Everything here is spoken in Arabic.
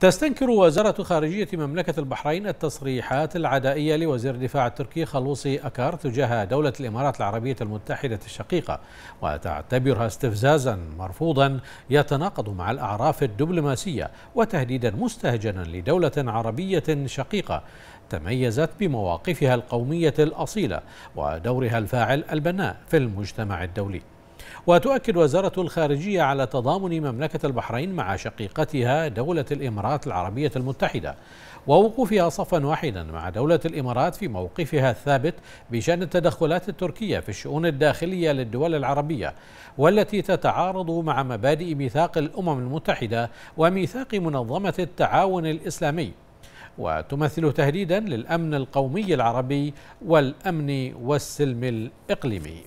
تستنكر وزارة خارجية مملكة البحرين التصريحات العدائية لوزير الدفاع التركي خلوصي أكار تجاه دولة الإمارات العربية المتحدة الشقيقة وتعتبرها استفزازا مرفوضا يتناقض مع الأعراف الدبلوماسية وتهديدا مستهجنا لدولة عربية شقيقة تميزت بمواقفها القومية الأصيلة ودورها الفاعل البناء في المجتمع الدولي. وتؤكد وزارة الخارجية على تضامن مملكة البحرين مع شقيقتها دولة الإمارات العربية المتحدة ووقوفها صفا واحدا مع دولة الإمارات في موقفها الثابت بشأن التدخلات التركية في الشؤون الداخلية للدول العربية والتي تتعارض مع مبادئ ميثاق الأمم المتحدة وميثاق منظمة التعاون الإسلامي. وتمثل تهديدا للأمن القومي العربي والأمن والسلم الإقليمي.